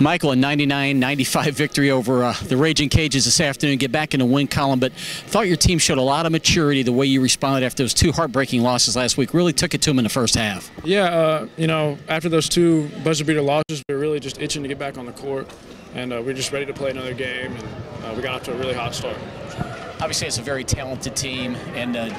Michael, a 99-95 victory over uh, the Ragin' Cajuns this afternoon. Get back in the win column, but thought your team showed a lot of maturity the way you responded after those two heartbreaking losses last week. Really took it to them in the first half. Yeah, uh, you know, after those two buzzer beater losses, we were really just itching to get back on the court, and uh, we are just ready to play another game, and uh, we got off to a really hot start. Obviously, it's a very talented team, and uh,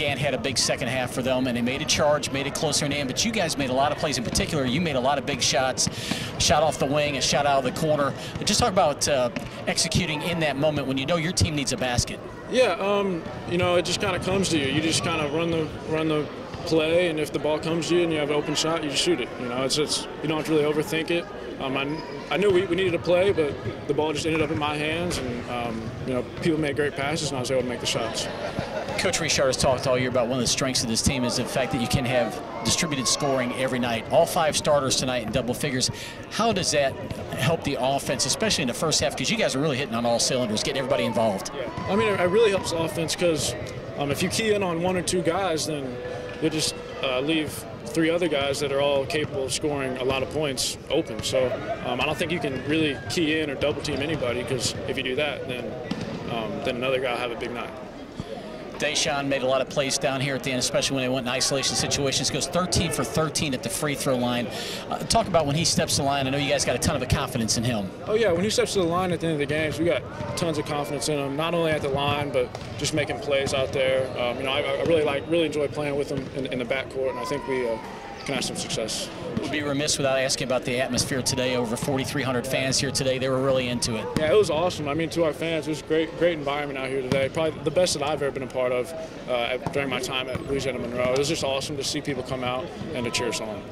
Gant had a big second half for them, and they made a charge, made it closer in. But you guys made a lot of plays. In particular, you made a lot of big shots, shot off the wing, a shot out of the corner. Just talk about uh, executing in that moment when you know your team needs a basket. Yeah, um, you know, it just kind of comes to you. You just kind of run the run the play, and if the ball comes to you and you have an open shot, you just shoot it. You know, it's just you don't have to really overthink it. Um, I, I knew we, we needed to play, but the ball just ended up in my hands, and um, you know, people made great passes, and I was able to make the shots. Coach Richard has talked all year about one of the strengths of this team is the fact that you can have distributed scoring every night. All five starters tonight in double figures. How does that help the offense, especially in the first half? Because you guys are really hitting on all cylinders, getting everybody involved. Yeah. I mean, it really helps offense because um, if you key in on one or two guys, then you just uh, leave three other guys that are all capable of scoring a lot of points open. So um, I don't think you can really key in or double team anybody because if you do that, then um, then another guy will have a big night. Daishon made a lot of plays down here at the end, especially when they went in isolation situations. Goes 13 for 13 at the free throw line. Uh, talk about when he steps to the line. I know you guys got a ton of confidence in him. Oh yeah, when he steps to the line at the end of the games, we got tons of confidence in him. Not only at the line, but just making plays out there. Um, you know, I, I, really like, really enjoy playing with him in, in the backcourt, and I think we. Uh, can have some success. Would be remiss without asking about the atmosphere today. Over 4,300 fans here today. They were really into it. Yeah, it was awesome. I mean, to our fans, it was a great, great environment out here today. Probably the best that I've ever been a part of uh, during my time at Louisiana Monroe. It was just awesome to see people come out and to cheer us on.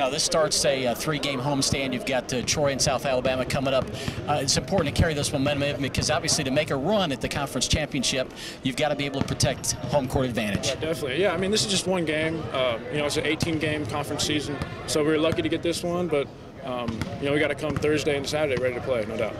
Now, this starts a, a three-game homestand. You've got uh, Troy and South Alabama coming up. Uh, it's important to carry this momentum because obviously to make a run at the conference championship, you've got to be able to protect home court advantage. Yeah, definitely. Yeah, I mean, this is just one game. Uh, you know, it's an 18-game conference season, so we were lucky to get this one, but um, you know, we got to come Thursday and Saturday ready to play, no doubt.